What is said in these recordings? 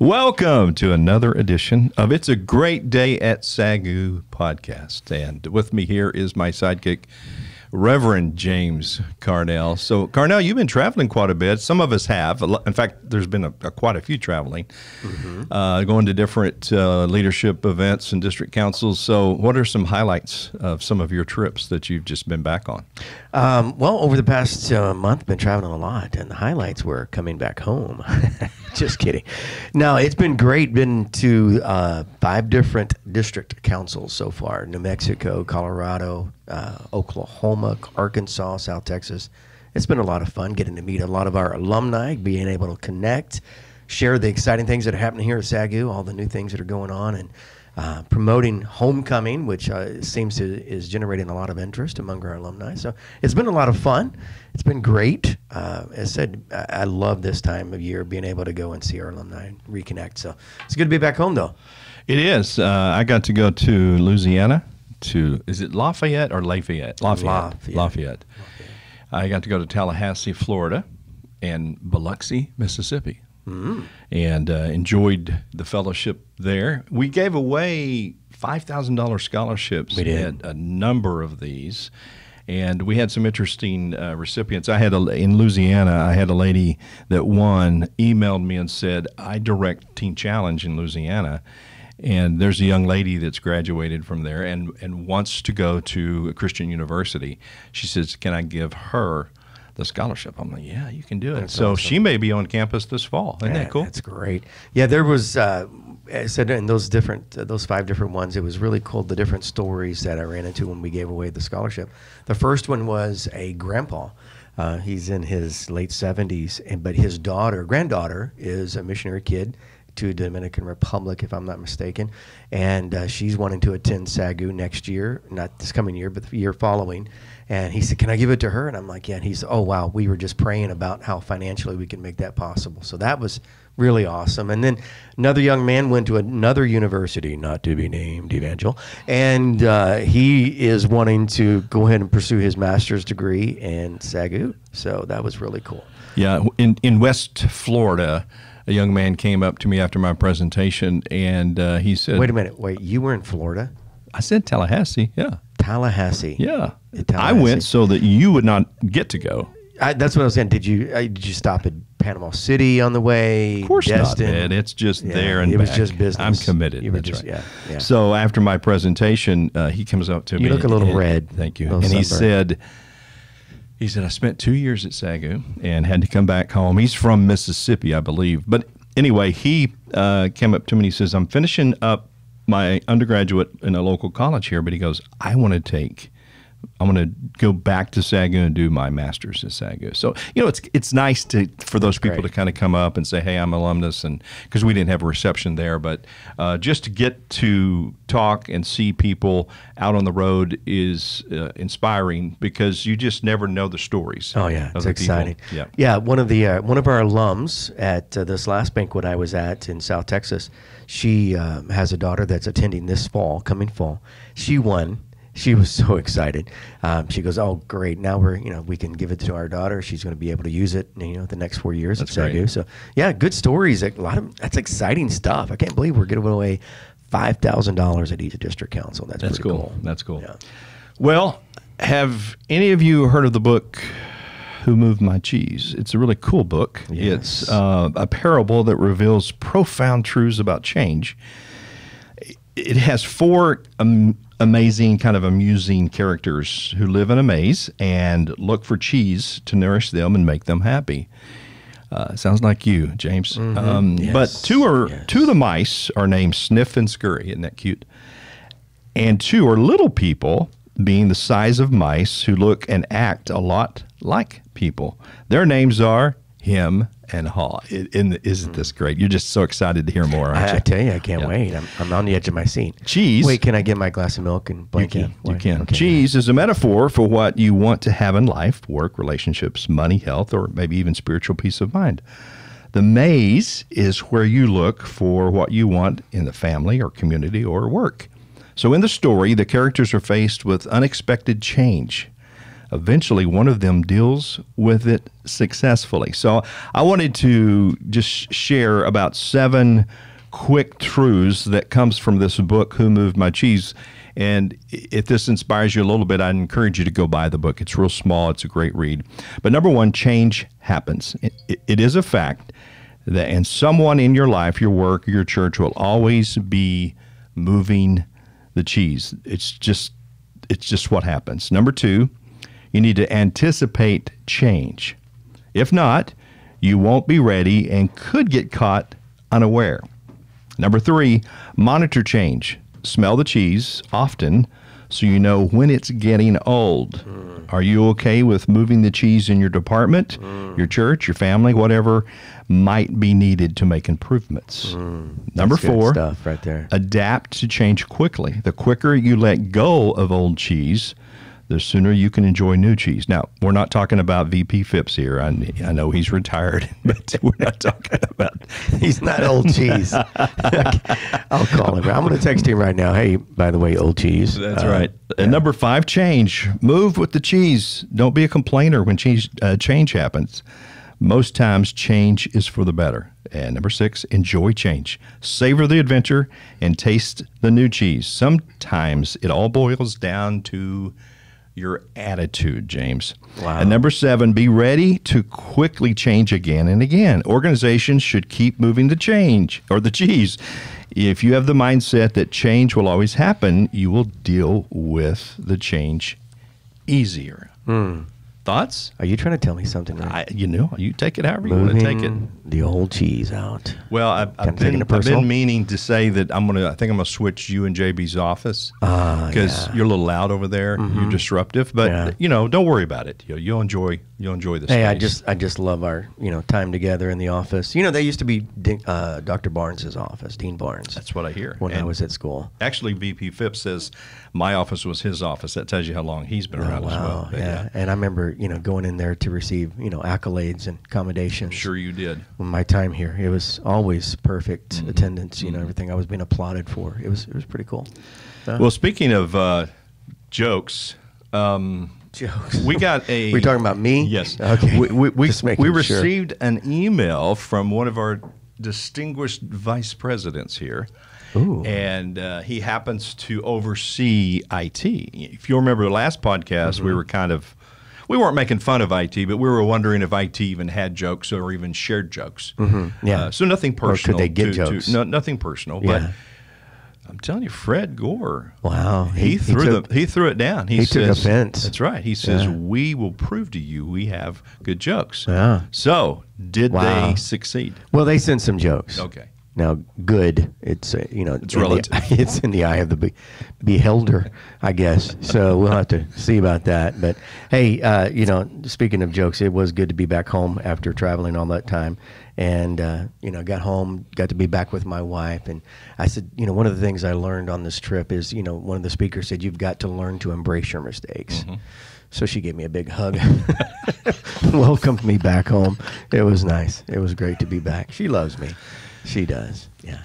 Welcome to another edition of It's a Great Day at Sagu podcast. And with me here is my sidekick, Reverend James Carnell. So, Carnell, you've been traveling quite a bit. Some of us have. In fact, there's been a, a quite a few traveling, mm-hmm. uh, going to different uh, leadership events and district councils. So, what are some highlights of some of your trips that you've just been back on? Um, well, over the past uh, month, been traveling a lot, and the highlights were coming back home. Just kidding. No, it's been great. Been to uh, five different district councils so far: New Mexico, Colorado, uh, Oklahoma, Arkansas, South Texas. It's been a lot of fun getting to meet a lot of our alumni, being able to connect, share the exciting things that are happening here at SAGU, all the new things that are going on, and uh, promoting homecoming, which uh, seems to is generating a lot of interest among our alumni. So it's been a lot of fun. It's been great. Uh, as I said, I, I, love this time of year, being able to go and see our alumni and reconnect. So it's good to be back home, though. It is. Uh, I got to go to Louisiana. To is it Lafayette or Lafayette? Lafayette. Lafayette. Lafayette. Lafayette. I got to go to Tallahassee, Florida, and Biloxi, Mississippi. Mm-hmm. and uh, enjoyed the fellowship there. We gave away five thousand dollars scholarships. We did a number of these, and we had some interesting uh, recipients. I had a, in Louisiana. I had a lady that won emailed me and said, "I direct Teen Challenge in Louisiana." And there's a young lady that's graduated from there and, and wants to go to a Christian university. She says, Can I give her the scholarship. I'm like, yeah, you can do it. That's so awesome. she may be on campus this fall. Isn't yeah, that cool? That's great. Yeah, there was. Uh, I said in those different, uh, those five different ones, it was really cool. The different stories that I ran into when we gave away the scholarship. The first one was a grandpa. Uh, he's in his late 70s, and but his daughter, granddaughter, is a missionary kid to Dominican Republic, if I'm not mistaken, and uh, she's wanting to attend SAGU next year, not this coming year, but the year following. And he said, "Can I give it to her?" And I'm like, "Yeah." And he's, "Oh wow, we were just praying about how financially we can make that possible." So that was really awesome. And then another young man went to another university, not to be named, Evangel, and uh, he is wanting to go ahead and pursue his master's degree in SAGU. So that was really cool. Yeah, in in West Florida a young man came up to me after my presentation and uh, he said, "Wait a minute, wait, you were in Florida?" I said Tallahassee. Yeah, Tallahassee. Yeah, Tallahassee. I went so that you would not get to go. I, that's what I was saying. Did you uh, did you stop at Panama City on the way? Of course Destin? not, man. It's just yeah, there and it back. was just business. I'm committed. You were just, right. Yeah, yeah. So after my presentation, uh, he comes up to you me. You look a little and, red. Thank you. And he said, he said I spent two years at SAGU and had to come back home. He's from Mississippi, I believe, but anyway, he uh, came up to me and he says, I'm finishing up my undergraduate in a local college here, but he goes, I want to take I'm going to go back to SAGU and do my master's at SAGU. So you know, it's it's nice to for those people Great. to kind of come up and say, "Hey, I'm alumnus," and because we didn't have a reception there, but uh, just to get to talk and see people out on the road is uh, inspiring because you just never know the stories. Oh yeah, it's exciting. People. Yeah, yeah. One of the uh, one of our alums at uh, this last banquet I was at in South Texas, she uh, has a daughter that's attending this fall, coming fall. She won she was so excited. Um, she goes, "Oh, great! Now we're you know we can give it to our daughter. She's going to be able to use it you know the next four years that's at SAGU." So yeah, good stories. A lot of that's exciting stuff. I can't believe we're giving away five thousand dollars at each district council. That's that's cool. cool. That's cool. Yeah. Well, have any of you heard of the book? Who Moved My Cheese? It's a really cool book. Yes. It's uh, a parable that reveals profound truths about change. It has four um, amazing, kind of amusing characters who live in a maze and look for cheese to nourish them and make them happy. Uh, sounds like you, James. Mm-hmm. Um, yes. But two are yes. two of the mice are named Sniff and Scurry. Isn't that cute? And two are little people, being the size of mice who look and act a lot like people. Their names are him and Haw. isn't this hmm. great? You're just so excited to hear more, aren't I, you? I tell you, I can't yeah. wait. I'm, I'm, on the edge of my seat. Cheese. Wait, can I get my glass of milk and blanket? You can. You can. Okay. Cheese is a metaphor for what you want to have in life work, relationships, money, health, or maybe even spiritual peace of mind. The maze is where you look for what you want in the family or community or work. So in the story, the characters are faced with unexpected change eventually one of them deals with it successfully. So I wanted to just share about seven quick truths that comes from this book, Who Moved My Cheese. And if this inspires you a little bit, I'd encourage you to go buy the book. It's real small, it's a great read. But number one, change happens. it, is a fact that, and someone in your life, your work, your church will always be moving the cheese. It's just, it's just what happens. Number two, you need to anticipate change. If not, you won't be ready and could get caught unaware. Number three, monitor change. Smell the cheese often so you know when it's getting old. Mm. Are you okay with moving the cheese in your department, mm. your church, your family, whatever might be needed to make improvements? Mm. Number four, stuff right there. adapt to change quickly. The quicker you let go of old cheese, the sooner you can enjoy new cheese. Now, we're not talking about VP Phipps here. I, I know he's retired, but we're not talking about. he's not old cheese. I'll call him. I'm going to text him right now. Hey, by the way, old cheese. That's uh, right. And number five, change. Move with the cheese. Don't be a complainer when change, uh, change happens. Most times, change is for the better. And number six, enjoy change. Savor the adventure and taste the new cheese. Sometimes it all boils down to your attitude, James. Wow. And number seven, be ready to quickly change again and again. Organizations should keep moving the change or the cheese. If you have the mindset that change will always happen, you will deal with the change easier. Mm. Thoughts? Are you trying to tell me something? I, you know, you take it however you want to take it. The old cheese out. Well, I, I've, been, I've been meaning to say that I'm gonna. I think I'm gonna switch you and JB's office because uh, yeah. you're a little loud over there. Mm-hmm. You're disruptive, but yeah. you know, don't worry about it. You'll, you'll enjoy. You'll enjoy this. Hey, space. I just I just love our you know time together in the office. You know, they used to be uh, Dr. Barnes's office, Dean Barnes. That's what I hear when and I was at school. Actually, VP Phipps says my office was his office. That tells you how long he's been oh, around wow. as well. Yeah. yeah, and I remember you know going in there to receive you know accolades and commendations. Sure, you did. My time here, it was always perfect mm-hmm. attendance. You know, mm-hmm. everything I was being applauded for. It was it was pretty cool. Uh, well, speaking of uh, jokes. Um, jokes. We got a. We're talking about me. Yes. Okay. We we, we, we received sure. an email from one of our distinguished vice presidents here Ooh. and uh, he happens to oversee IT. If you remember the last podcast, mm-hmm. we were kind of we weren't making fun of IT, but we were wondering if IT even had jokes or even shared jokes. Mm-hmm. Yeah. Uh, so nothing personal. Or could they get to, jokes? To, no, nothing personal. Yeah. But I'm telling you, Fred Gore. Wow. He, he threw he took, the he threw it down. He, he says, took offense. That's right. He says yeah. we will prove to you we have good jokes. Yeah. So did wow. they succeed? Well, they sent some jokes. Okay. Now, good, it's uh, you know, it's relative. The, it's in the eye of the be- beholder, I guess. So we'll have to see about that. But hey, uh, you know, speaking of jokes, it was good to be back home after traveling all that time, and uh, you know, got home, got to be back with my wife, and I said, you know, one of the things I learned on this trip is, you know, one of the speakers said you've got to learn to embrace your mistakes. Mm-hmm. So she gave me a big hug, welcomed me back home. It was nice. It was great to be back. She loves me. She does. Yeah.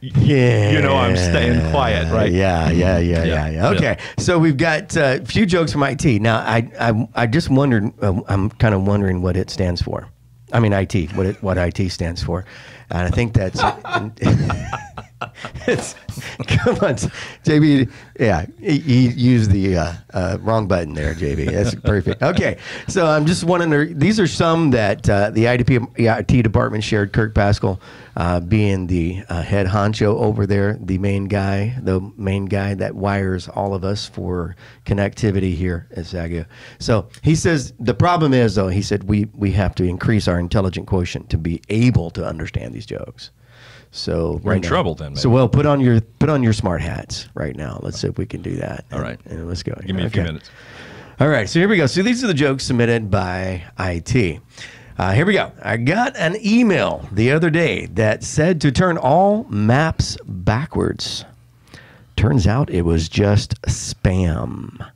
Yeah. You know, I'm staying quiet, right? Yeah, yeah, yeah, yeah, yeah. Okay. So we've got uh, a few jokes from IT. Now, I, I, I just wondered, uh, I'm kind of wondering what it stands for. I mean, IT, what it, what IT stands for. And I think that's. come on, JB. Yeah, he, he used the uh, uh, wrong button there, JB. That's perfect. Okay, so I'm just wondering. These are some that uh, the IDP IT department shared. Kirk Pascal uh, being the uh, head honcho over there, the main guy, the main guy that wires all of us for connectivity here at SAGU. So he says the problem is though. He said we we have to increase our intelligent quotient to be able to understand these jokes. So we're right in now. trouble then. Maybe. So well, put on your put on your smart hats right now. Let's see if we can do that. All right, and, and let's go. Give me okay. a few minutes. All right, so here we go. So these are the jokes submitted by IT. Uh, here we go. I got an email the other day that said to turn all maps backwards. Turns out it was just spam.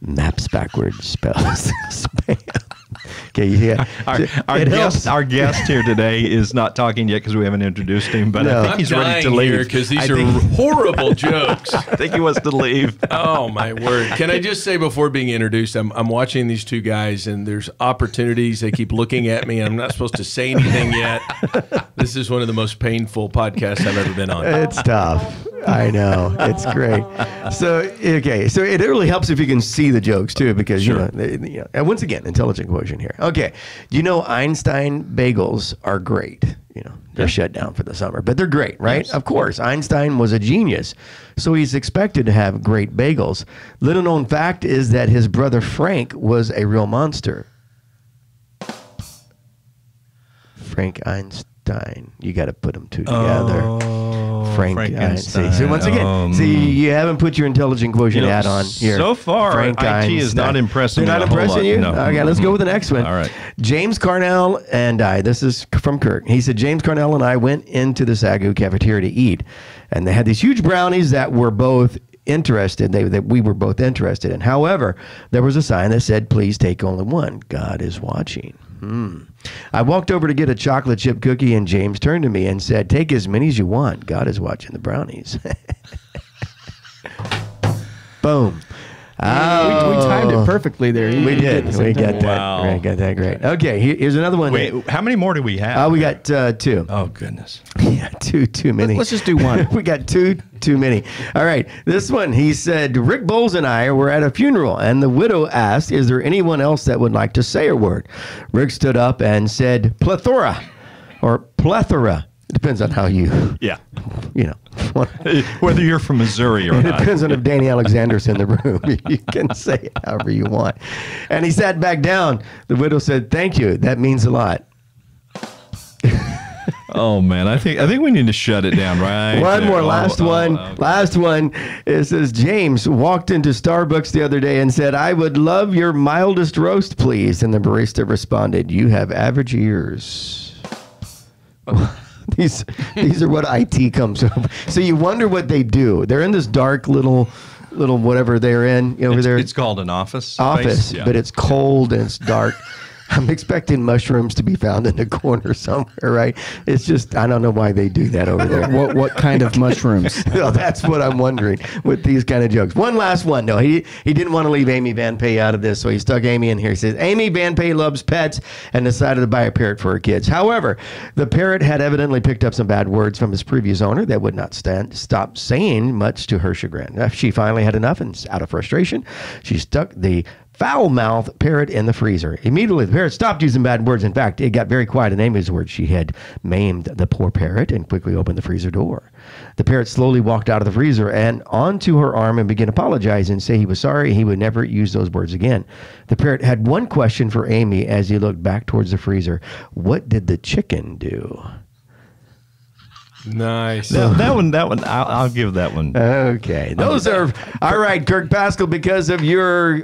Maps backwards spells spam. Okay, yeah. Our, our It guest, our guest here today is not talking yet because we haven't introduced him, but No. I think I'm he's ready to leave. because these I are think- horrible jokes. I think he wants to leave. Oh my word! Can I just say before being introduced, I'm I'm watching these two guys, and there's opportunities. They keep looking at me, and I'm not supposed to say anything yet. This is one of the most painful podcasts I've ever been on. It's tough. I know. It's great. So okay, so it really helps if you can see the jokes too, because you Sure. know, they, you know. And once again, intelligent quotient here. Okay, you know Einstein bagels are great. You know they're shut down for the summer, but they're great, right? Of course, Einstein was a genius, so he's expected to have great bagels. Little known fact is that his brother Frank was a real monster. Frank Einstein. You got to put them two together. Oh, Frank, Frank Einstein. See, so once again, Um, see, you haven't put your intelligent quotient You know, on here. so far, IT is not impressing They're not impressing you. No. Okay, let's go with the next one. All right. James Carnell and I. This is from Kirk. He said James Carnell and I went into the Sagu cafeteria to eat, and they had these huge brownies that were both interested. They that we were both interested in. However, there was a sign that said, "Please take only one. God is watching." Hmm. I walked over to get a chocolate chip cookie, and James turned to me and said, "Take as many as you want. God is watching the brownies." Boom. We, we timed Oh. it perfectly there. You We did did. We time. got that. Wow. We got that great. Okay, here's another one. Wait, how many more do we have? Uh, we got uh, two. Oh goodness. Yeah, two too many. Let's just do one. we got two too many. All right, this one. He said Rick Bowles and I were at a funeral, and the widow asked, "Is there anyone else that would like to say a word?" Rick stood up and said, "Plethora," or plethora. It depends on how you, Yeah. you know. Want- Whether you're from Missouri or It not. depends on if Danny Alexander's in the room. You can say it however you want. And he sat back down. The widow said, "Thank you. That means a lot." Oh man, I think I think we need to shut it down right. One there. more, Oh, last oh, one. okay. Last one. It says James walked into Starbucks the other day and said, "I would love your mildest roast, please." And the barista responded, "You have average ears." these these are what IT comes up. So you wonder what they do. They're in this dark little little whatever they're in over It's, there. it's called an office. office. Yeah. but it's cold and it's dark. I'm expecting mushrooms to be found in the corner somewhere, right? It's just I don't know why they do that over there. What what kind of mushrooms? well, that's what I'm wondering with these kind of jokes. One last one. No, he he didn't want to leave Amy Van Pay out of this, so he stuck Amy in here. He says Amy Van Pay loves pets and decided to buy a parrot for her kids. However, the parrot had evidently picked up some bad words from his previous owner that would not stand stop saying much to her chagrin. She finally had enough, and out of frustration, she stuck the foul mouth parrot in the freezer. Immediately, the parrot stopped using bad words. In fact, it got very quiet in Amy's words. She had maimed the poor parrot and quickly opened the freezer door. The parrot slowly walked out of the freezer and onto her arm and began apologizing and say he was sorry he would never use those words again. The parrot had one question for Amy as he looked back towards the freezer. What did the chicken do? Nice. that, that one. That one. I'll, I'll give that one. Okay, those are all right, Kirk Pascal. Because of your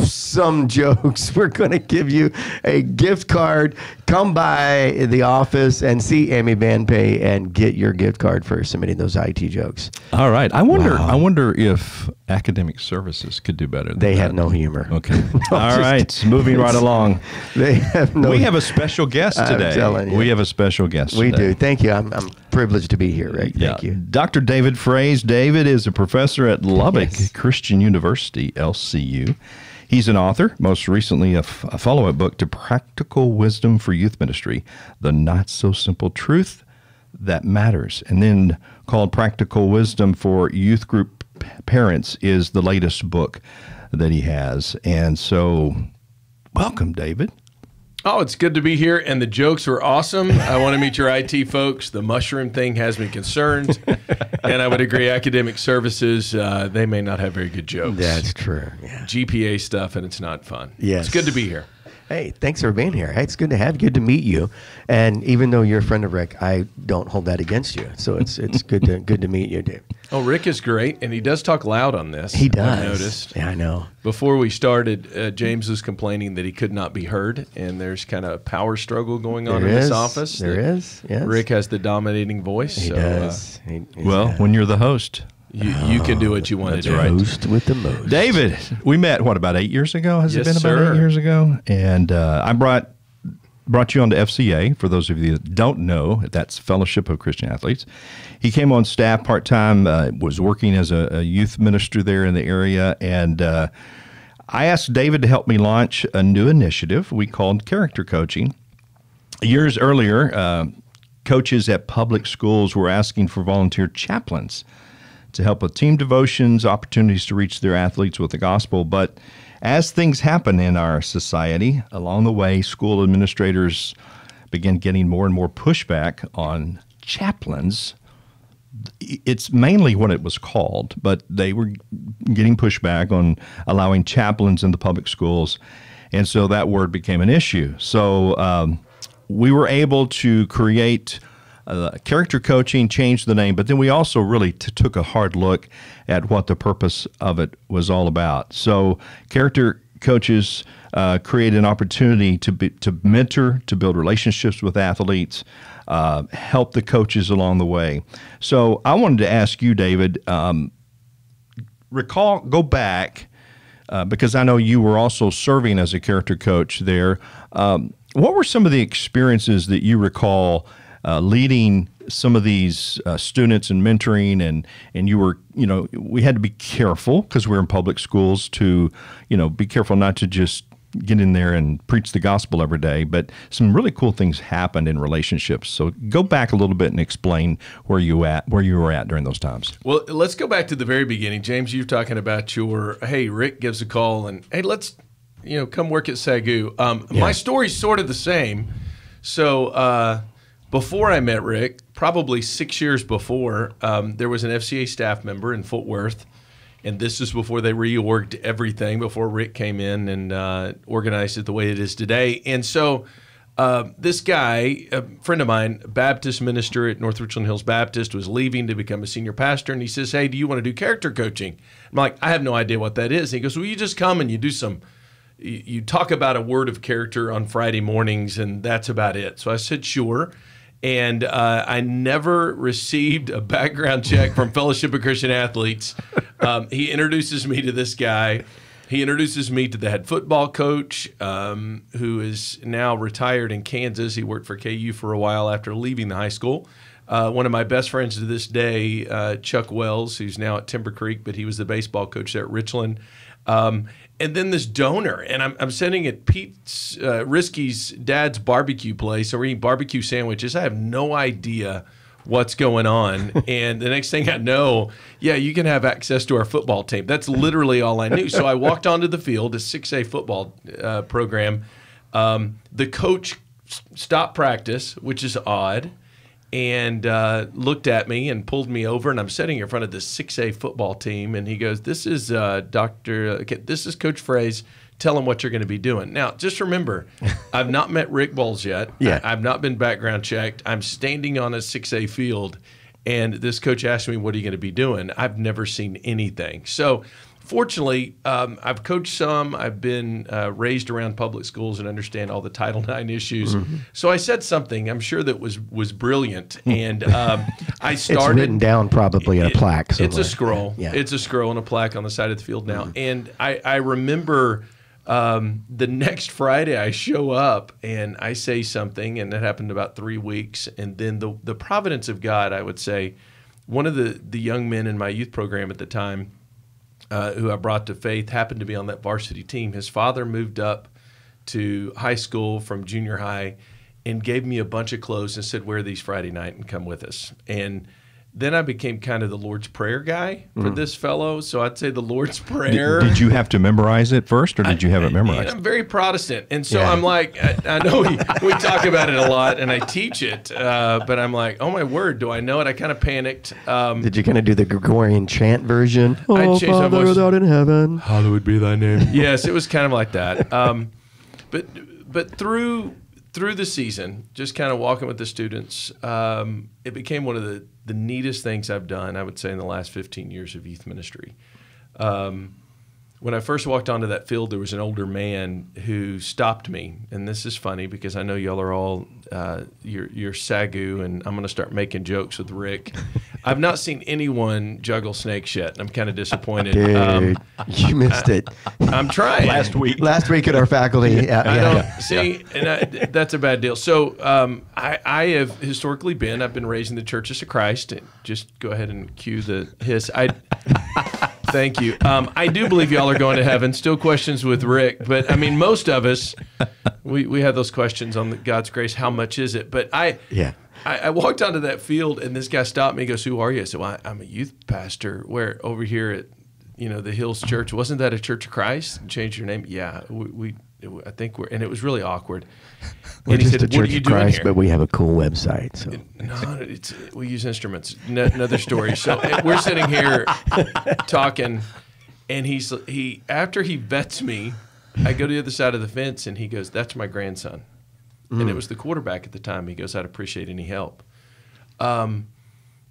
awesome jokes, we're going to give you a gift card. Come by the office and see Amy Van Pay and get your gift card for submitting those IT jokes. All right. I wonder. I wonder if academic services could do better. Than They that. have no humor. Okay. No, All just- Moving right along. They have no. we have a special guest today. We have a special guest. We today. do. Thank you. I'm, I'm privileged to be here, Rick. Yeah. Thank you. Dr. David Fraze. David is a professor at Lubbock Yes. Christian University, LCU. He's an author, most recently a, f- a follow up book to Practical Wisdom for Youth Ministry The Not So Simple Truth That Matters. And then called Practical Wisdom for Youth Group P- Parents is the latest book that he has. And so, welcome, David. Oh, it's good to be here, and the jokes were awesome. I want to meet your IT folks. The mushroom thing has me concerned, and I would agree. Academic services, uh, they may not have very good jokes. That's true. Yeah. GPA stuff, and it's not fun. Yes. it's good to be here. Hey, thanks for being here. Hey, it's good to have you. Good to meet you. And even though you're a friend of Rick, I don't hold that against you. So it's it's good to good to meet you, Dave. Oh, Rick is great, and he does talk loud on this. He I've does. noticed. Yeah, I know. Before we started, uh, James was complaining that he could not be heard, and there's kind of a power struggle going on There in is. this office. There is. that is. Yes. Rick has the dominating voice. He so, does. He- Well, uh, when you're the host, You, you can do what you want That's to do. right. Host with the most. David, we met what about eight years ago? Has Yes, it been about eight years ago? And uh, I brought brought you on to FCA. For those of you that don't know, that's Fellowship of Christian Athletes. He came on staff part time. Uh, was working as a, a youth minister there in the area, and uh, I asked David to help me launch a new initiative we called Character Coaching. Years earlier, uh, coaches at public schools were asking for volunteer chaplains to help with team devotions, opportunities to reach their athletes with the gospel. But as things happen in our society, along the way, school administrators began getting more and more pushback on chaplains. It's mainly what it was called, but they were getting pushback on allowing chaplains in the public schools. And so that word became an issue. So um, we were able to create uh, character coaching, changed the name, but then we also really took a hard look at what the purpose of it was all about. So, character coaches uh, create an opportunity to be, to mentor, to build relationships with athletes, uh, help the coaches along the way. So, I wanted to ask you, David. Um, recall, go back. Uh, because I know you were also serving as a character coach there. Um, what were some of the experiences that you recall uh, leading some of these uh, students and mentoring and and you were you know we had to be careful because we're in public schools to you know be careful not to just get in there and preach the gospel every day but some really cool things happened in relationships so go back a little bit and explain where you at where you were at during those times Well, let's go back to the very beginning. James, you're talking about your, hey, Rick gives a call and, hey, let's, you know, come work at Sagu. Um, My story's sort of the same. So uh, before I met Rick, probably six years before, um, there was an FCA staff member in Fort Worth. And this is before they reorged everything, before Rick came in and uh, organized it the way it is today. And so uh, this guy, a friend of mine, Baptist minister at North Richland Hills Baptist, was leaving to become a senior pastor, and he says, "Hey, do you want to do character coaching?" I'm like, "I have no idea what that is." And he goes, "Well, you just come and you do some, you talk about a word of character on Friday mornings, and that's about it." So I said, "Sure." And uh, I never received a background check from Fellowship of Christian Athletes. Um, he introduces me to this guy. He introduces me to the head football coach, um, who is now retired in Kansas. He worked for KU for a while after leaving the high school. Uh, one of my best friends to this day, uh, Chuck Wells, who's now at Timber Creek, but he was the baseball coach there at Richland. Um, and then this donor, and I'm, I'm sitting at Pete's uh, Riscky's dad's barbecue place, and we're eating barbecue sandwiches. I have no idea what's going on. and the next thing I know, yeah, you can have access to our football team. That's literally all I knew. So I walked onto the field, a 6A football uh, program. Um, the coach stopped practice, which is odd, and uh, looked at me and pulled me over. And I'm sitting in front of the 6A football team. And he goes, This is uh, Dr. Okay, this is Coach Fraze. Tell him what you're going to be doing. Now, just remember, I've not met Rick Bowles yet. Yeah. I, have not been background checked. I'm standing on a 6A field, and this coach asked me, What are you going to be doing? I've never seen anything. So, fortunately, um, I've coached some. I've been uh, raised around public schools and understand all the Title IX issues. Mm-hmm. So, I said something I'm sure that was, was brilliant. And um, I It's started. written down probably in a plaque. It's a scroll. Yeah. It's a scroll and a plaque on the side of the field now. And I, I remember um, the next Friday I show up and I say something, and that happened about three weeks. And then the the providence of God, I would say, one of the the young men in my youth program at the time, uh, who I brought to faith, happened to be on that varsity team. His father moved up to high school from junior high and gave me a bunch of clothes and said, Wear these Friday night and come with us. And then I became kind of the Lord's Prayer guy for this fellow. So I'd say the Lord's Prayer. Did you have to memorize it first, or did you have it memorized? I'm very Protestant, and so Yeah. I'm like, I, I know we, we talk about it a lot, and I teach it, uh, but I'm like, oh my word, do I know it? I kind of panicked. Um, Did you kind of do the Gregorian chant version? Oh, changed Father without in heaven. Hallowed be thy name. yes, it was kind of like that. Um, but but through through the season, just kind of walking with the students, um, it became one of the the neatest things I've done. I would say in the last 15 years of youth ministry. Um, when I first walked onto that field, there was an older man who stopped me, and this is funny because I know y'all are all uh, you're, you're Sagu, and I'm going to start making jokes with Rick. I've not seen anyone juggle snakes yet. and I'm kind of disappointed. Dude, Um, you missed it. I'm trying. Last week. Last week at our faculty. Yeah, I yeah, don't yeah. see, and I, that's a bad deal. So um, I, I have historically been. I've been raised in the Churches of Christ. Just go ahead and cue the hiss. I thank you. Um, I do believe y'all are going to heaven. Still questions with Rick, but I mean, most of us we we have those questions on the, God's grace. How much is it? But I Yeah. I, I walked onto that field and this guy stopped me. He goes, "Who are you?" I said, "Well, I, I'm a youth pastor. Where over here at you know the Hills Church. Wasn't that a Church of Christ? Changed your name? Yeah, we, we I think we're and it was really awkward. We're and he said, a "What are Church you of doing Christ, here?" but we have a cool website. So No, it's we use instruments. No, another story. So we're sitting here talking, and he's he after he vets me, I go to the other side of the fence, and he goes, "That's my grandson," and it was the quarterback at the time. He goes, "I'd appreciate any help." Um,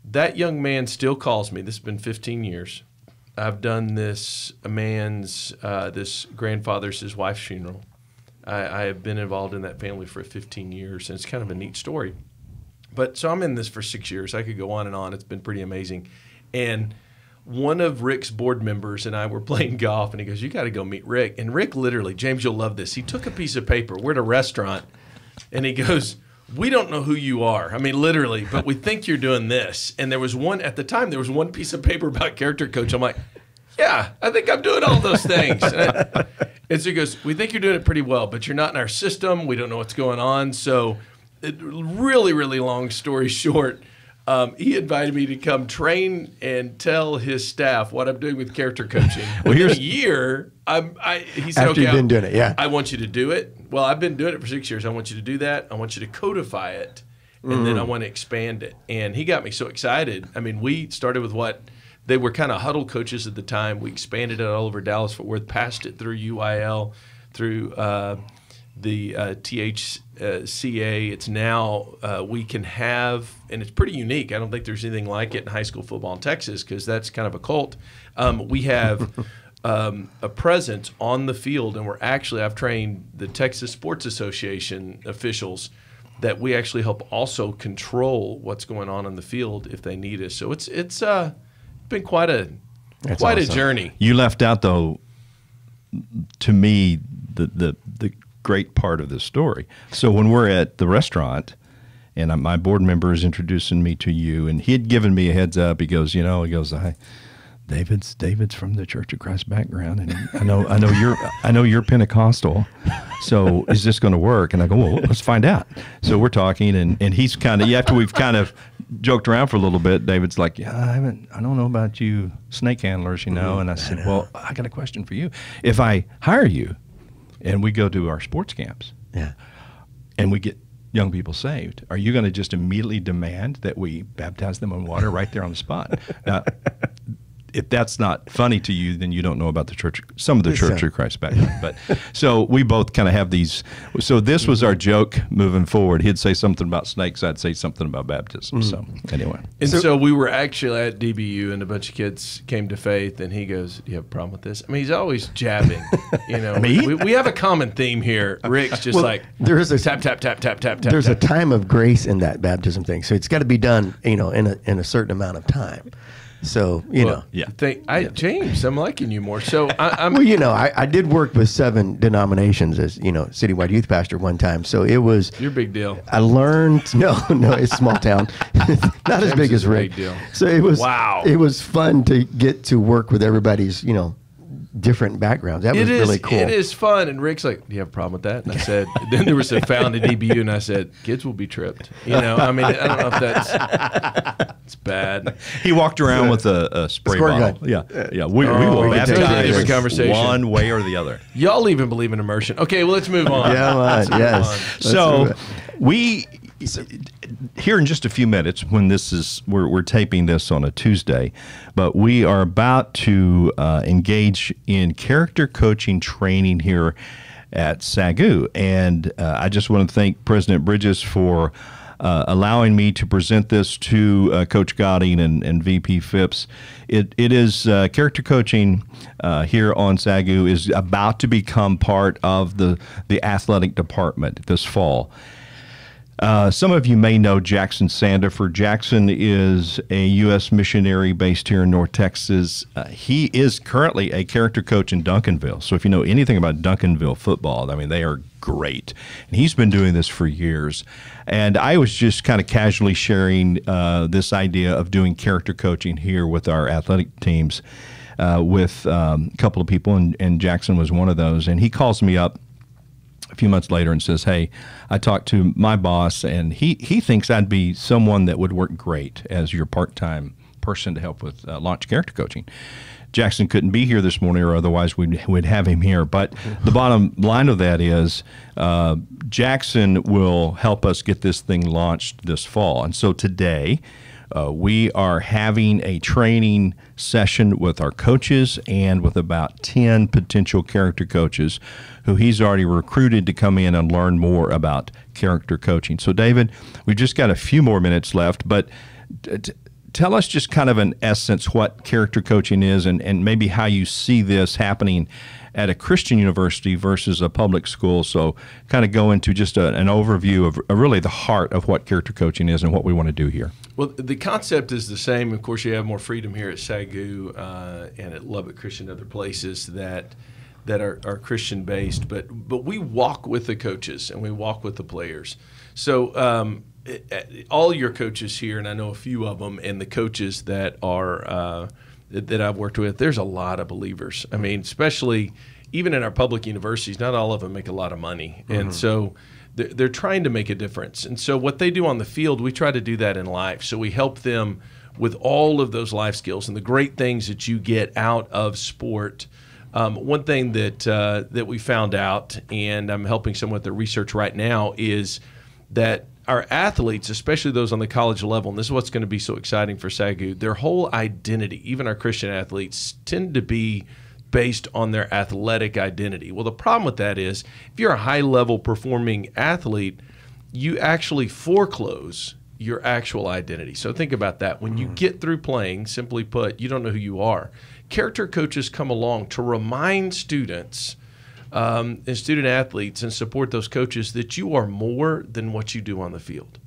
that young man still calls me. This has been 15 years. I've done this a man's, uh, this grandfather's, his wife's funeral. I, I have been involved in that family for 15 years, and it's kind of a neat story. But so I'm in this for six years. I could go on and on. It's been pretty amazing. And one of Rick's board members and I were playing golf, and he goes, "You got to go meet Rick." And Rick literally, James, you'll love this. He took a piece of paper. We're at a restaurant, and he goes, "We don't know who you are. I mean, literally, but we think you're doing this." And there was one at the time. There was one piece of paper about character coach. I'm like, "Yeah, I think I'm doing all those things." And, I- and so he goes, "We think you're doing it pretty well, but you're not in our system. We don't know what's going on." So, it, really, really long story short. Um, he invited me to come train and tell his staff what I'm doing with character coaching. well, here's- a year. I'm, I, he said, After "Okay, you've been doing it, yeah. I want you to do it. Well, I've been doing it for six years. I want you to do that. I want you to codify it, and then I want to expand it." And he got me so excited. I mean, we started with what they were kind of huddle coaches at the time. We expanded it all over Dallas Fort Worth, passed it through UIL, through uh, the uh, THCA. It's now uh, we can have, and it's pretty unique. I don't think there's anything like it in high school football in Texas because that's kind of a cult. Um, we have. Um, a presence on the field, and we're actually I've trained the Texas Sports Association officials that we actually help also control what's going on in the field if they need us. So it's it's uh, been quite a That's quite a journey. You left out though, to me, the the the great part of this story. So when we're at the restaurant, and my board member is introducing me to you, and he had given me a heads up. He goes, you know, he goes, I. David's David's from the Church of Christ background, and I know I know you're I know you're Pentecostal, so is this going to work? And I go, well, let's find out. So we're talking, and and he's kind of after we've kind of joked around for a little bit. David's like, yeah, I haven't, I don't know about you snake handlers, you know. And I said, well, I got a question for you. If I hire you, and we go to our sports camps, yeah. and we get young people saved, are you going to just immediately demand that we baptize them in water right there on the spot? Now, if that's not funny to you, then you don't know about the church, some of the Church So- of Christ background. But so we both kind of have these. So this was our joke moving forward. He'd say something about snakes. I'd say something about baptism. Mm. So anyway, And so, we were actually at DBU, and a bunch of kids came to faith. And he goes, you have a problem with this?" I mean, he's always jabbing. You know, Me? We, we have a common theme here. Rick's just Well, like there is a- tap tap tap tap tap tap. There's a time of grace in that baptism thing, so it's got to be done, you know, in a in a certain amount of time. So you know, yeah. Think, I, James, I'm liking you more. So I, I'm. Well, you know, I, I did work with seven denominations as you know citywide youth pastor one time, so it was. You're big deal. I learned no, no, it's small town, not as big as a Rick. big deal. So it was. Wow. It was fun to get to work with everybody's, you know, different backgrounds. That was It is really cool. It is fun. And Rick's like, "Do you have a problem with that?" And I said, "Then there was a found at DBU, and I said, kids will be tripped." You know, I mean, I don't know if that's it's bad. he walked around with a, a spray Squirt bottle. gun. Yeah, yeah. We, we Oh, will we can baptize a different conversation. one way or the other. Y'all even believe in immersion. Okay, well, let's move on. Yeah, Let's man, move yes. on. Let's do so it. we here in just a few minutes when this is we're, we're taping this on a tuesday but we are about to uh, engage in character coaching training here at sagu and uh, i just want to thank president bridges for uh, allowing me to present this to uh, Coach Godding and, and VP Phipps. It, it is uh, character coaching uh, here on SAGU is about to become part of the, the athletic department this fall Uh, some of you may know Jackson Sandiford. Jackson is a U.S. missionary based here in North Texas. Uh, he is currently a character coach in Duncanville. So if you know anything about Duncanville football, I mean, they are great. And he's been doing this for years. And I was just kind of casually sharing uh, this idea of doing character coaching here with our athletic teams uh, with um, a couple of people, and, and Jackson was one of those. And he calls me up a few months later and says, "Hey, I talked to my boss, and he he thinks I'd be someone that would work great as your part time person to help with uh, launch character coaching." Jackson couldn't be here this morning, or otherwise we'd, we'd have him here. But the bottom line of that is uh, Jackson will help us get this thing launched this fall. And so today, uh, we are having a training session with our coaches and with about 10 potential character coaches who he's already recruited to come in and learn more about character coaching. So, David, we've just got a few more minutes left, but t- tell us just kind of an essence what character coaching is and, and maybe how you see this happening at a Christian university versus a public school. So, kind of go into just a, an overview of uh, really the heart of what character coaching is and what we want to do here. Well, the concept is the same. Of course, you have more freedom here at SAGU uh, and at Lubbock Christian, other places that that are, are Christian based. But but we walk with the coaches and we walk with the players. So um, all your coaches here, and I know a few of them, and the coaches that are uh, that, I've worked with, there's a lot of believers. I mean, especially even in our public universities, not all of them make a lot of money, and so they're, they're trying to make a difference. And so, what they do on the field, we try to do that in life. So, we help them with all of those life skills and the great things that you get out of sport. Um, one thing that uh, that we found out, and I'm helping someone with the research right now, is that our athletes, especially those on the college level, and this is what's going to be so exciting for SAGU, their whole identity, even our Christian athletes, tend to be based on their athletic identity. Well, the problem with that is if you're a high level performing athlete, you actually foreclose your actual identity. So think about that. When you mm. get through playing, simply put, you don't know who you are. Character coaches come along to remind students um, and student athletes and support those coaches that you are more than what you do on the field.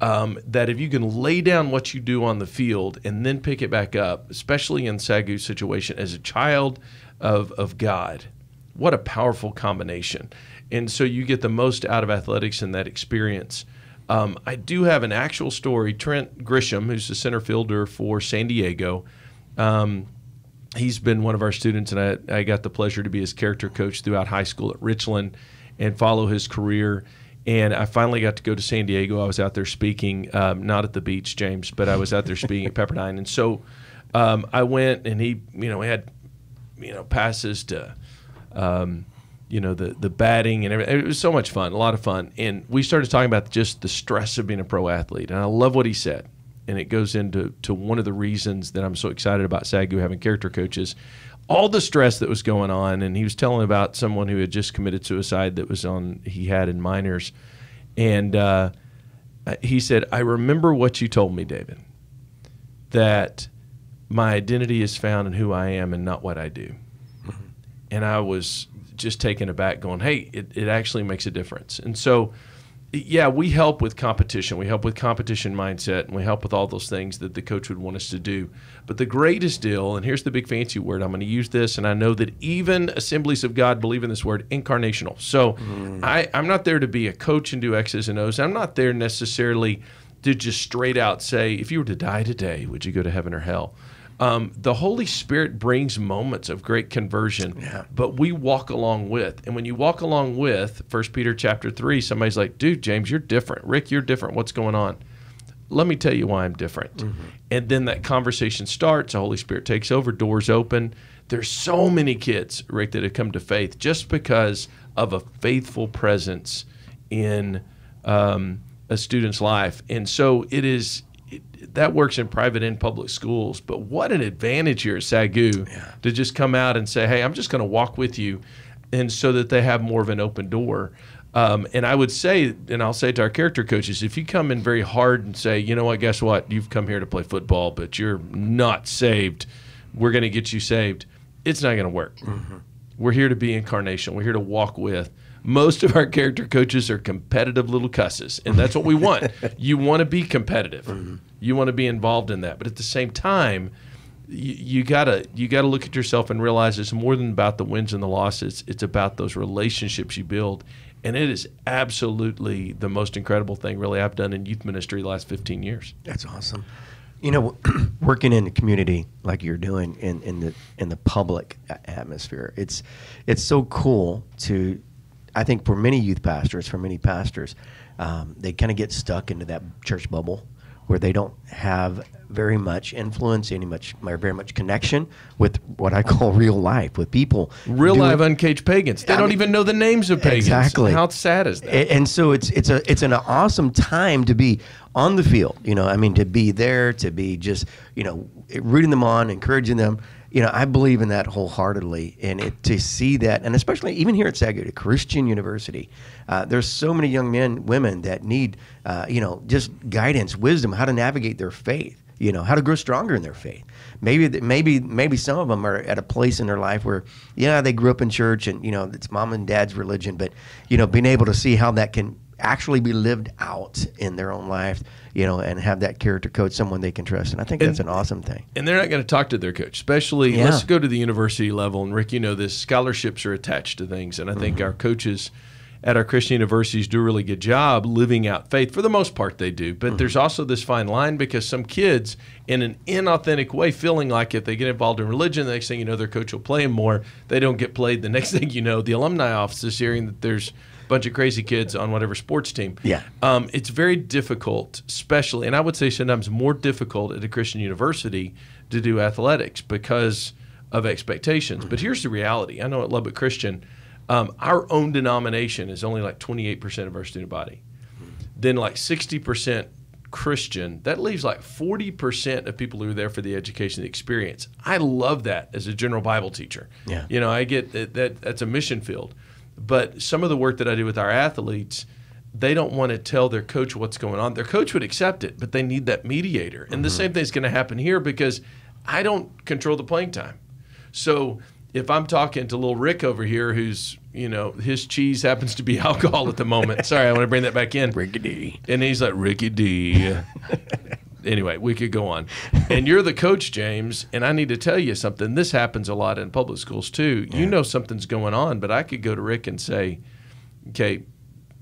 Um, that if you can lay down what you do on the field and then pick it back up, especially in Sagu's situation as a child of, of God, what a powerful combination. And so you get the most out of athletics in that experience. Um, I do have an actual story. Trent Grisham, who's the center fielder for San Diego, um, he's been one of our students, and I, I got the pleasure to be his character coach throughout high school at Richland and follow his career. And I finally got to go to San Diego. I was out there speaking, um, not at the beach, James, but I was out there speaking at Pepperdine. And so um, I went, and he, you know, we had, you know, passes to, um, you know, the the batting and everything. It was so much fun, a lot of fun. And we started talking about just the stress of being a pro athlete. And I love what he said and it goes into to one of the reasons that I'm so excited about SAGU having character coaches. All the stress that was going on, and he was telling about someone who had just committed suicide that was on he had in minors, and uh, he said, "I remember what you told me, David, that my identity is found in who I am and not what I do." Mm-hmm. And I was just taken aback, going, "Hey, it, it actually makes a difference." And so yeah, we help with competition. We help with competition mindset, and we help with all those things that the coach would want us to do. But the greatest deal, and here's the big fancy word, I'm going to use this, and I know that even assemblies of God believe in this word, incarnational. So mm. I, I'm not there to be a coach and do X's and O's. I'm not there necessarily to just straight out say, if you were to die today, would you go to heaven or hell? Um, the Holy Spirit brings moments of great conversion, yeah. but we walk along with. And when you walk along with First Peter chapter three, somebody's like, "Dude, James, you're different. Rick, you're different. What's going on?" Let me tell you why I'm different. Mm-hmm. And then that conversation starts. The Holy Spirit takes over. Doors open. There's so many kids, Rick, that have come to faith just because of a faithful presence in um, a student's life. And so it is that works in private and public schools. But what an advantage here at SAGU yeah. to just come out and say, hey, I'm just going to walk with you. And so that they have more of an open door. Um, and I would say, and I'll say to our character coaches, if you come in very hard and say, you know what, guess what? You've come here to play football, but you're not saved. We're going to get you saved. It's not going to work. Mm-hmm. We're here to be incarnation. We're here to walk with. Most of our character coaches are competitive little cusses, and that's what we want. you want to be competitive. Mm-hmm. You want to be involved in that, but at the same time, you, you gotta you gotta look at yourself and realize it's more than about the wins and the losses. It's about those relationships you build, and it is absolutely the most incredible thing really I've done in youth ministry the last 15 years. That's awesome. You know, working in the community like you're doing in, in the in the public atmosphere, it's it's so cool to. I think for many youth pastors, for many pastors, um, they kind of get stuck into that church bubble where they don't have very much influence, any much, or very much connection with what I call real life, with people. Real doing- live uncaged pagans. They I don't mean- even know the names of pagans. Exactly. How sad is that? A- And so it's it's a it's an awesome time to be on the field. You know, I mean, to be there, to be just you know rooting them on, encouraging them. You know, I believe in that wholeheartedly, and it to see that, and especially even here at SAGU, Christian University, uh, there's so many young men, women that need, uh, you know, just guidance, wisdom, how to navigate their faith you know how to grow stronger in their faith. Maybe maybe maybe some of them are at a place in their life where yeah they grew up in church and you know it's mom and dad's religion but you know being able to see how that can actually be lived out in their own life you know and have that character coach someone they can trust and i think that's an awesome thing and they're not going to talk to their coach, especially Yeah. let's go to the university level. And Rick, you know this scholarships are attached to things, and I think Mm-hmm. our coaches at our Christian universities do a really good job living out faith. For the most part, they do. But there's Mm-hmm. also this fine line because some kids, in an inauthentic way, feeling like if they get involved in religion, the next thing you know, their coach will play them more. They don't get played. The next thing you know, the alumni office is hearing that there's bunch of crazy kids on whatever sports team. Yeah. Um, it's very difficult, especially, and I would say sometimes more difficult at a Christian university to do athletics because of expectations. But here's the reality I know at Lubbock Christian, um, our own denomination is only like 28% of our student body. Then, like 60% Christian, that leaves like 40% of people who are there for the education, the experience. I love that as a general Bible teacher. Yeah. You know, I get that, that that's a mission field. But some of the work that I do with our athletes, they don't want to tell their coach what's going on. Their coach would accept it, but they need that mediator. And the mm-hmm. same thing's going to happen here because I don't control the playing time. So if I'm talking to little Rick over here, who's you know his cheese happens to be alcohol at the moment. Sorry, I want to bring that back in. Ricky D. And he's like Ricky D. anyway, we could go on. And you're the coach, James, and I need to tell you something. This happens a lot in public schools too. You know something's going on, but I could go to Rick and say, "Okay,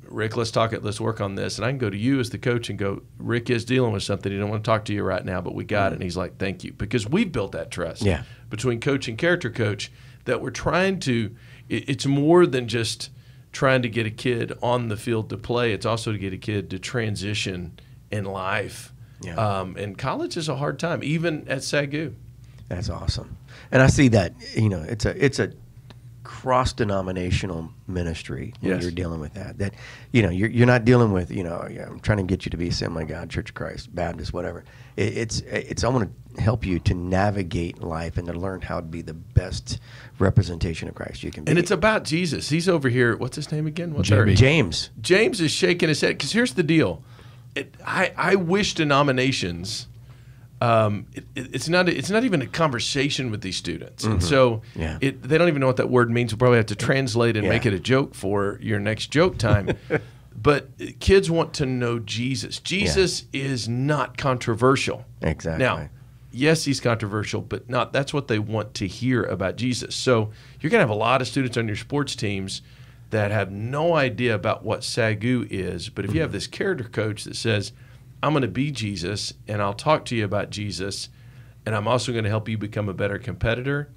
Rick, let's talk it. Let's work on this." And I can go to you as the coach and go, "Rick is dealing with something. He don't want to talk to you right now, but we got it." And he's like, "Thank you," because we've built that trust Yeah. between coach and character coach that we're trying to. It, it's more than just trying to get a kid on the field to play. It's also to get a kid to transition in life. Yeah. Um, and college is a hard time, even at SAGU. That's awesome, and I see that you know it's a it's a cross denominational ministry when Yes. you're dealing with that. That you know you're, you're not dealing with you know yeah, I'm trying to get you to be Assembly God, Church of Christ, Baptist, whatever. It, it's it's I want to help you to navigate life and to learn how to be the best representation of Christ you can be. And it's about Jesus. He's over here. What's his name again? What's our- James. James is shaking his head because here's the deal. It, I, I wish denominations. Um, it, it- it's not. It's not even a conversation with these students, and so Mm-hmm. Yeah. it, they don't even know what that word means. We'll probably have to translate and Yeah. make it a joke for your next joke time. but kids want to know Jesus. Jesus is not controversial. Exactly. Now, yes, he's controversial, but not. That's what they want to hear about Jesus. So you're gonna have a lot of students on your sports teams that have no idea about what SAGU is. But if you have this character coach that says, I'm going to be Jesus and I'll talk to you about Jesus and I'm also going to help you become a better competitor,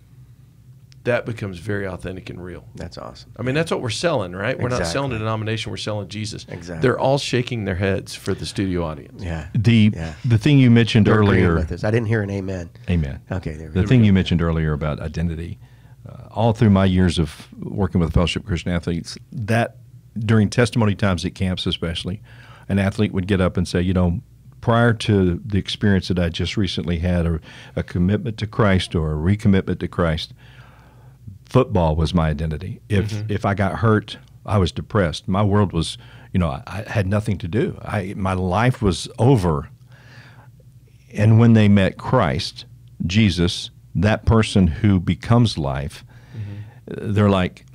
that becomes very authentic and real. That's awesome. I mean, that's what we're selling, right? We're not selling a denomination, we're selling Jesus. Exactly. They're all shaking their heads for the studio audience. Yeah. The Yeah. the thing you mentioned They're earlier, with us. I didn't hear an amen. Amen. Okay, there we The go. thing you mentioned earlier about identity, uh, all through my years of working with Fellowship Christian Athletes, that during testimony times at camps, especially, an athlete would get up and say, you know, prior to the experience that I just recently had, or a commitment to Christ or a recommitment to Christ, football was my identity. If if I got hurt, I was depressed. My world was, you know, I, I had nothing to do. I my life was over. And when they met Christ, Jesus, that person who becomes life, they're like,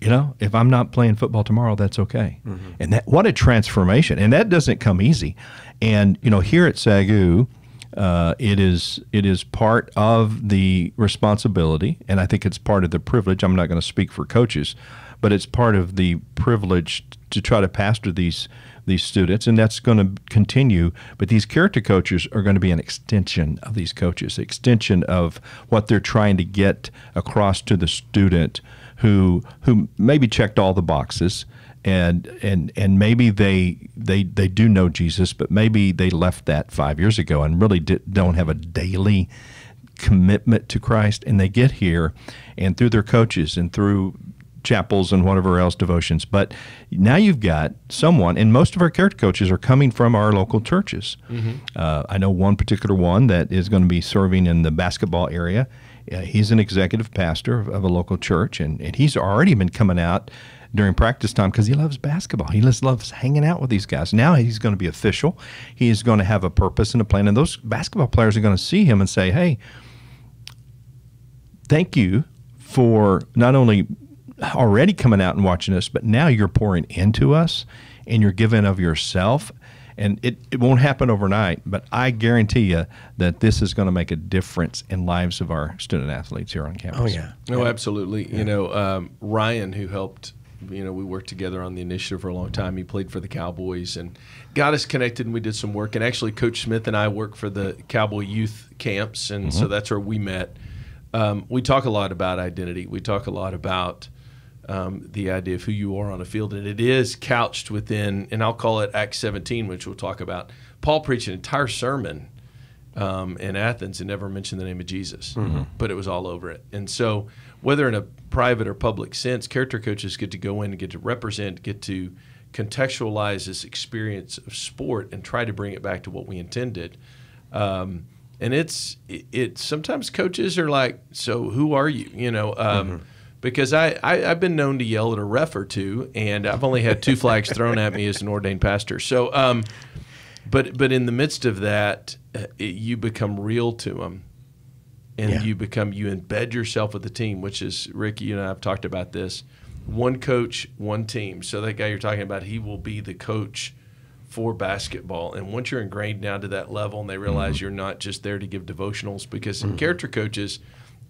you know, if I'm not playing football tomorrow, that's okay. Mm-hmm. And that what a transformation, and that doesn't come easy. And you know, here at SAGU, uh, it is it is part of the responsibility, and I think it's part of the privilege. I'm not going to speak for coaches, but it's part of the privilege to try to pastor these these students, and that's going to continue. But these character coaches are going to be an extension of these coaches, extension of what they're trying to get across to the student who who maybe checked all the boxes and and and maybe they they they do know Jesus, but maybe they left that five years ago and really don't have a daily commitment to Christ. And they get here, and through their coaches and through chapels and whatever else devotions. But now you've got someone, and most of our character coaches are coming from our local churches. Uh, I know one particular one that is going to be serving in the basketball area. Uh, he's an executive pastor of, of a local church, and, and he's already been coming out during practice time because he loves basketball. He just loves hanging out with these guys. Now he's going to be official. He is going to have a purpose and a plan, and those basketball players are going to see him and say, "Hey, thank you for not only already coming out and watching us, but now you're pouring into us and you're giving of yourself." And it, it won't happen overnight, but I guarantee you that this is going to make a difference in lives of our student athletes here on campus. Oh yeah. No, absolutely. You know, um, Ryan, who helped, you know, we worked together on the initiative for a long time. He played for the Cowboys and got us connected, and we did some work. And actually, Coach Smith and I work for the Cowboy youth camps, and so that's where we met. Um, we talk a lot about identity. We talk a lot about um, the idea of who you are on a field, and it is couched within, and I'll call it Acts 17, which we'll talk about. Paul preached an entire sermon um, in Athens and never mentioned the name of Jesus, but it was all over it. And so, whether in a private or public sense, character coaches get to go in and get to represent, get to contextualize this experience of sport and try to bring it back to what we intended. Um, and it's it, it. Sometimes coaches are like, "So who are you?" You know. Um, Because I, I, I've been known to yell at a ref or two, and I've only had two flags thrown at me as an ordained pastor. So, um, but but in the midst of that, uh, it, you become real to them, and Yeah. you become you embed yourself with the team, which is Ricky. You and I have talked about this. One coach, one team. So that guy you're talking about, he will be the coach for basketball. And once you're ingrained down to that level, and they realize you're not just there to give devotionals, because character coaches.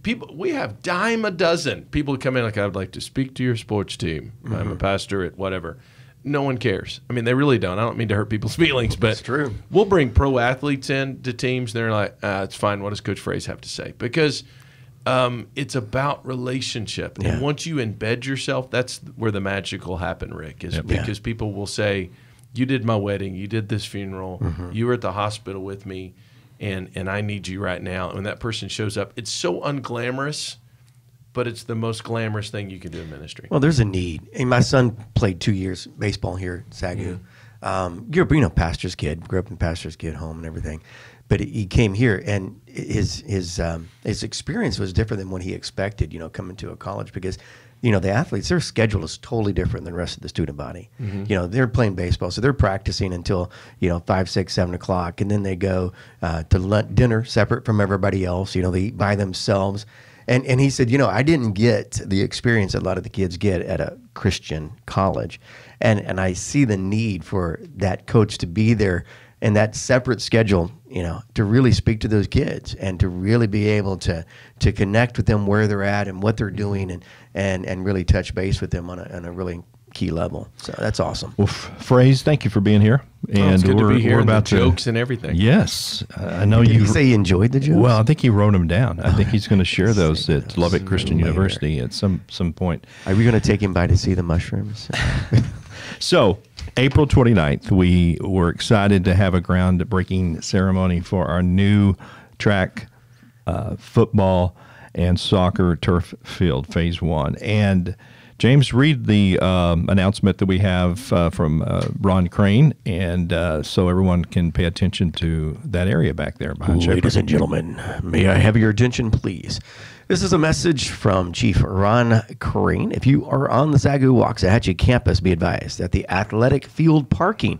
People, we have dime a dozen people come in like, I'd like to speak to your sports team. I'm a pastor at whatever no one cares. I mean, they really don't. I don't mean to hurt people's feelings, but It's true. We'll bring pro athletes in to teams. And they're like, ah, it's fine. What does Coach Fraze have to say? Because um, it's about relationship. Yeah. And once you embed yourself, that's where the magic will happen, Rick, is Yeah. because people will say, you did my wedding, you did this funeral, Mm-hmm. you were at the hospital with me, and, and I need you right now. And when that person shows up, it's so unglamorous, but it's the most glamorous thing you can do in ministry. Well, there's a need. And my son played two years baseball here at SAGU. Um, you're, you know, pastor's kid, grew up in pastor's kid home and everything. But he came here, and his his um, his experience was different than what he expected. You know, coming to a college because, you know, the athletes their schedule is totally different than the rest of the student body. You know, they're playing baseball, so they're practicing until you know five, six, seven o'clock, and then they go uh, to lunch, dinner separate from everybody else. You know, they eat by themselves. And and he said, you know, I didn't get the experience that a lot of the kids get at a Christian college, and and I see the need for that coach to be there in that separate schedule, you know, to really speak to those kids and to really be able to to connect with them where they're at and what they're doing, and and and really touch base with them on a on a really key level. So that's awesome. Well, Fraze, thank you for being here. And Oh, it's good we're, to be here we're and the about to jokes and everything. Yes, uh, I know Did you. he say you enjoyed the jokes? well, I think he wrote them down. I think he's going to share those at those Lubbock Christian later. University at some some point. are we going to take him by to see the mushrooms? So, April 29th, we were excited to have a groundbreaking ceremony for our new track, uh, football, and soccer turf field, phase one. And James, read the um, announcement that we have uh, from uh, Ron Crane, and uh, so everyone can pay attention to that area back there behind Shepherd. Ladies and gentlemen, may I have your attention, please? This is a message from Chief Ron Crane. If you are on the SAGU Waxahachie campus, be advised that the athletic field parking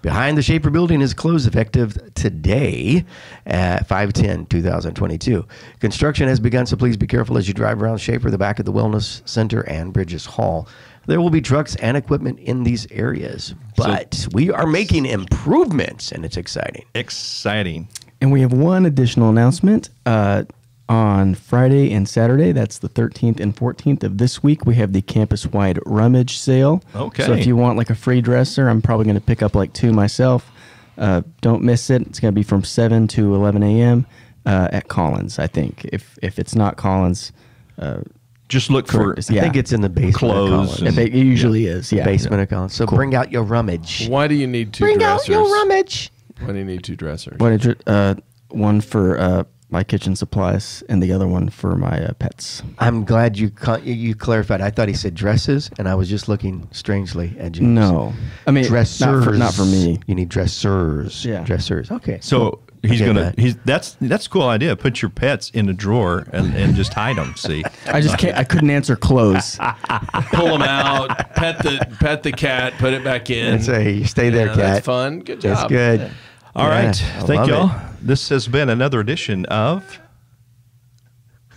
behind the Shaper building is closed effective today at 510 2022. Construction has begun, so please be careful as you drive around Shaper, the back of the Wellness Center, and Bridges Hall. There will be trucks and equipment in these areas, but we are making improvements, and it's exciting. Exciting. And we have one additional announcement. Uh, on Friday and Saturday, that's the 13th and 14th of this week, we have the campus wide rummage sale. Okay. So if you want like a free dresser, I'm probably going to pick up like two myself. Uh, don't miss it. It's going to be from 7 to 11 a.m. Uh, at Collins, I think. If if it's not Collins, uh, Just look for Correct. I think it's in the basement. of Clothes Collins. and- it usually is. Yeah. basement of Collins. So bring out your rummage. Why do you need two Bring dressers? out your rummage. Why do you need two dressers? What is it? Uh, one for uh, my kitchen supplies and the other one for my uh, pets. I'm glad you, you you clarified. I thought he said dresses, and I was just looking strangely at you. No. I mean, dressers. not for, not for me. You need dressers. Yeah. dressers. Okay. So cool. He's gonna that. he's that's that's a cool idea. Put your pets in a drawer and, and just hide them. See, I just can't. I couldn't answer clothes. Pull them out, pet the pet the cat, put it back in. That's a you stay there, Yeah, cat. That's fun. Good job. That's good. All Yeah, right. I Thank y'all. it. This has been another edition of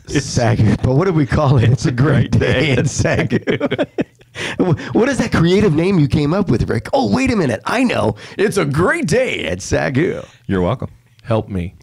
SAGU. But what do we call it? It's a great day in SAGU. what is that creative name you came up with, Rick? Oh, wait a minute. I know. It's a great day at SAGU. You're welcome. Help me.